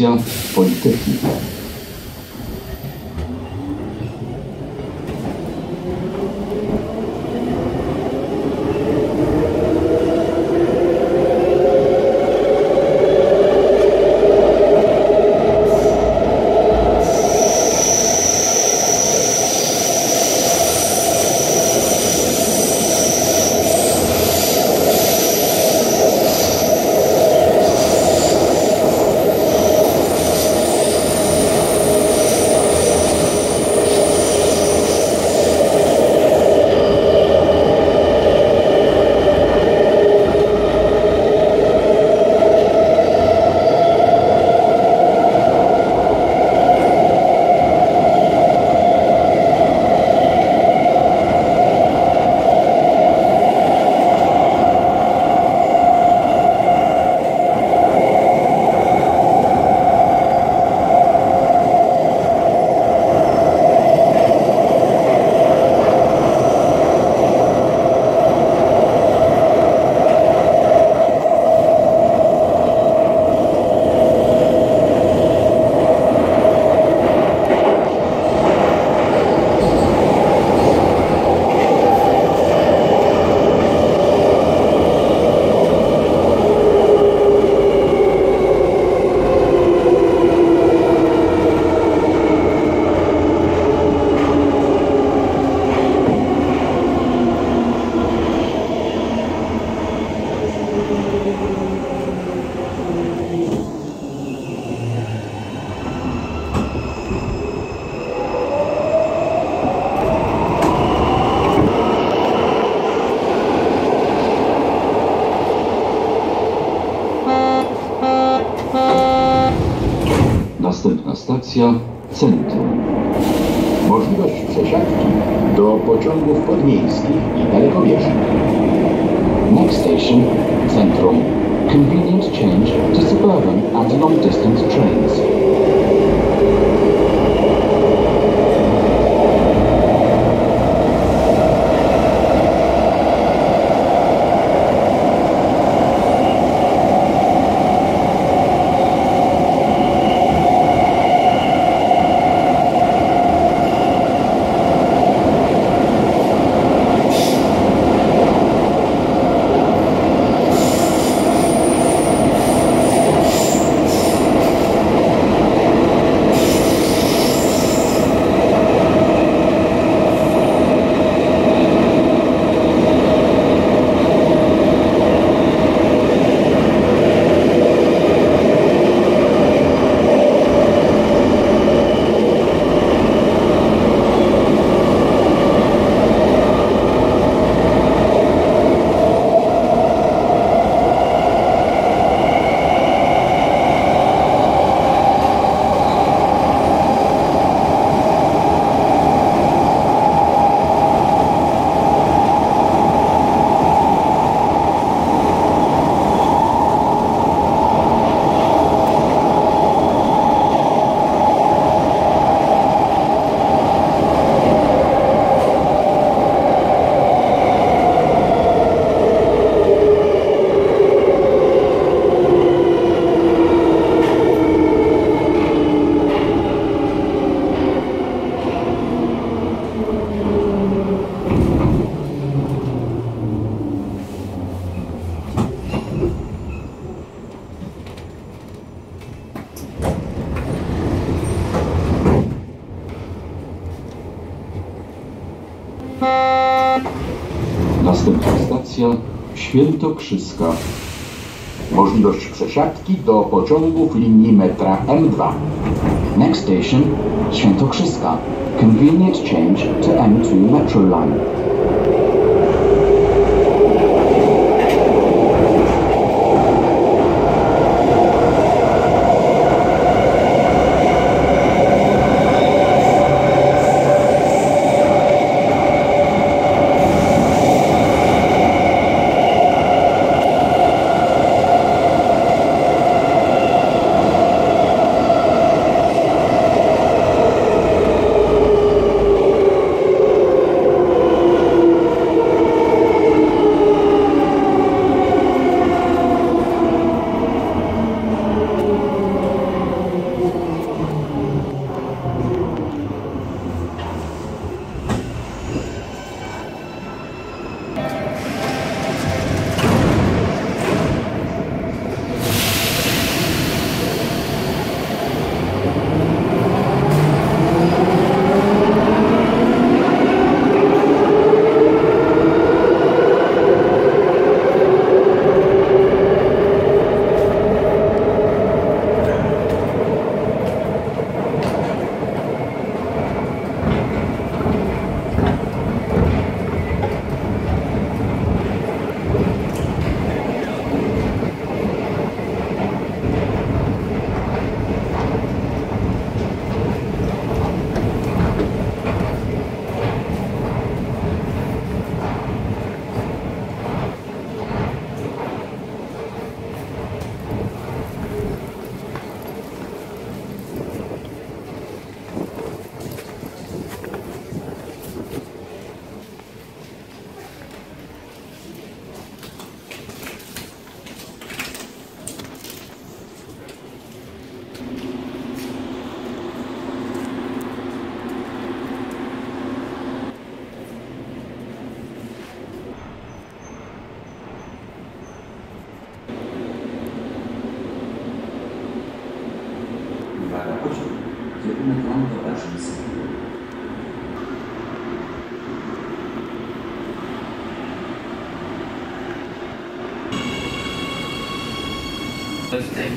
Następna stacja Następna stacja Centrum. Możliwość przesiadki do pociągów podmiejskich i dalekobieżnych. Next station Centrum. Convenient change to suburban and long distance trains. Możliwość przesiadki do pociągów linii metra M2. Next station, Świętokrzyska. Convenient change to M2 Metro Line.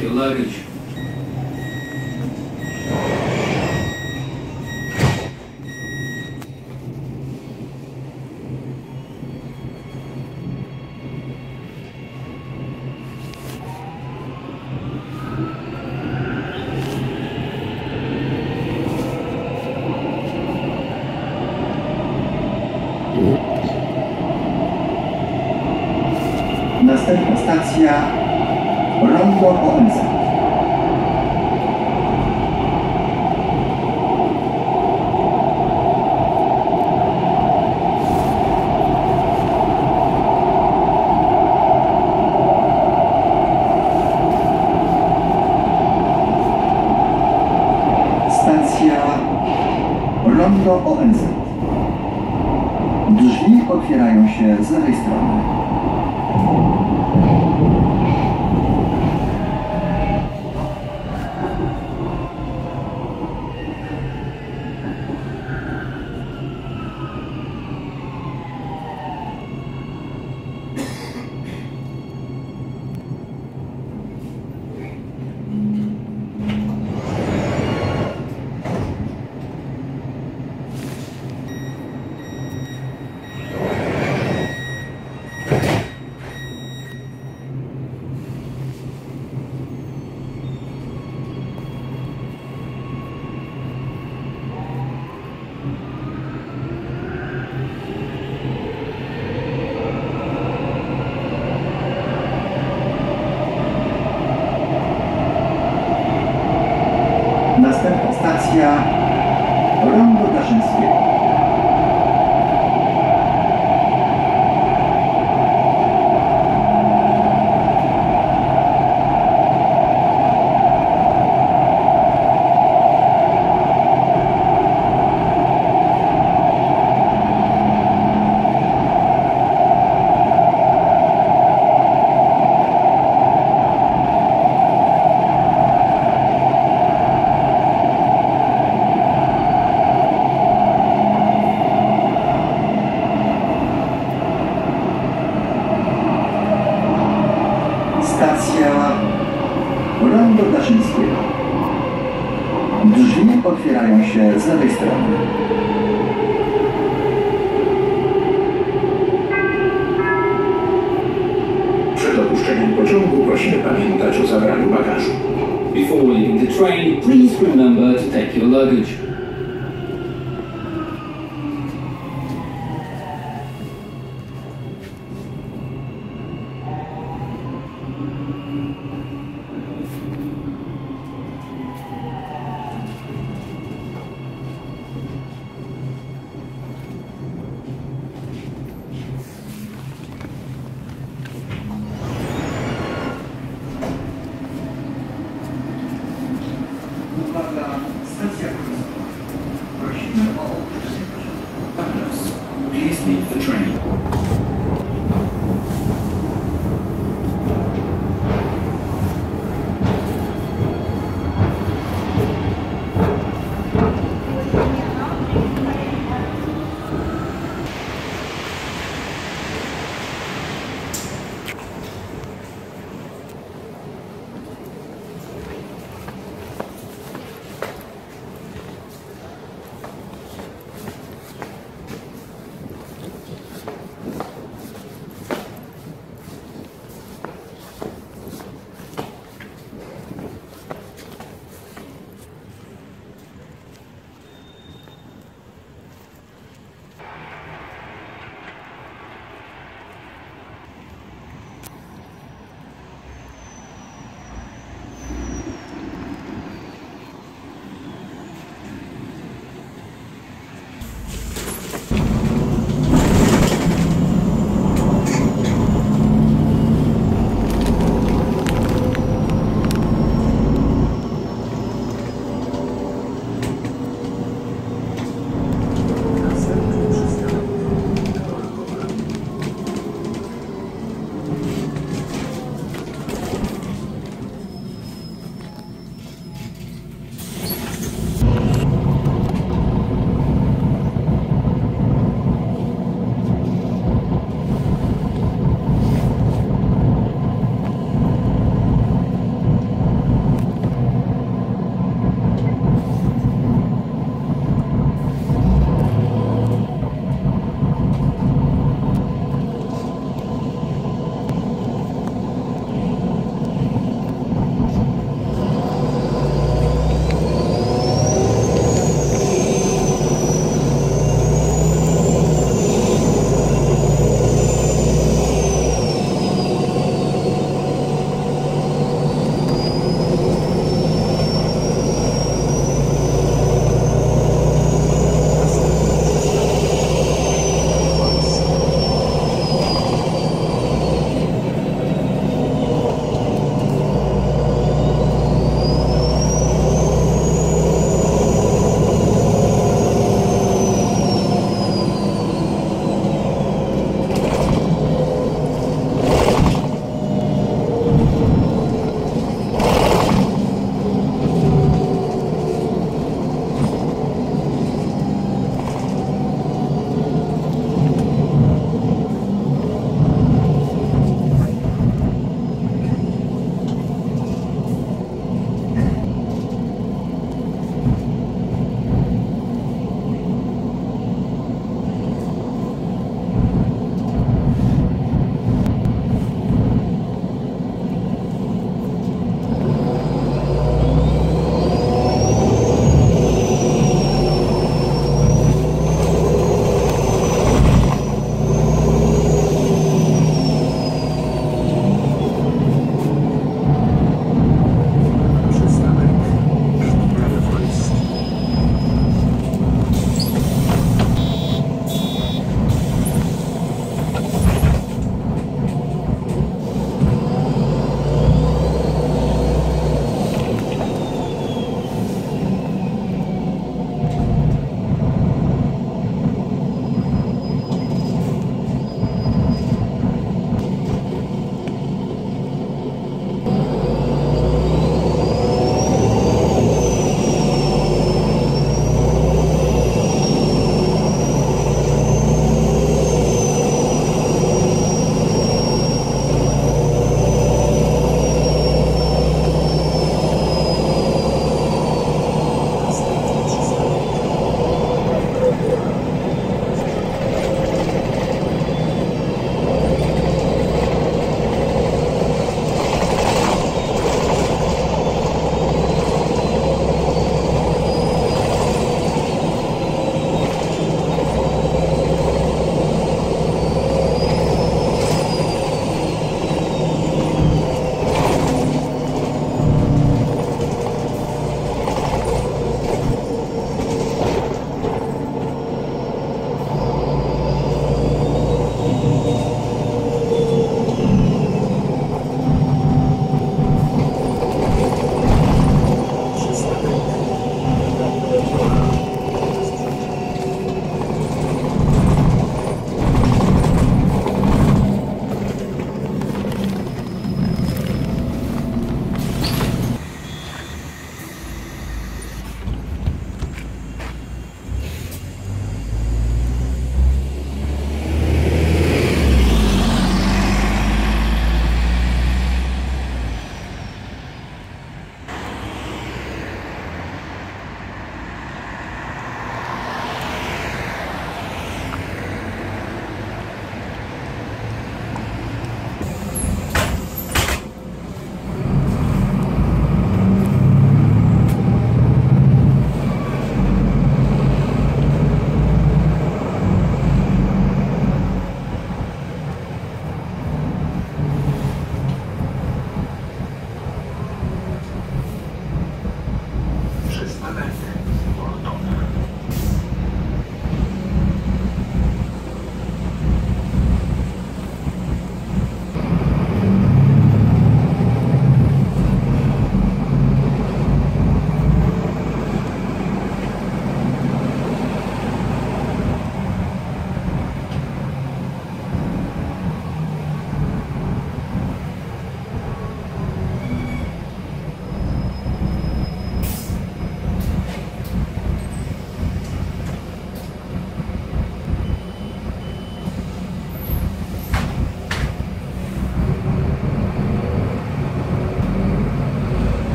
your luggage. Następna stacja for uns. Rondo ONZ. Drzwi otwierają się z lewej strony.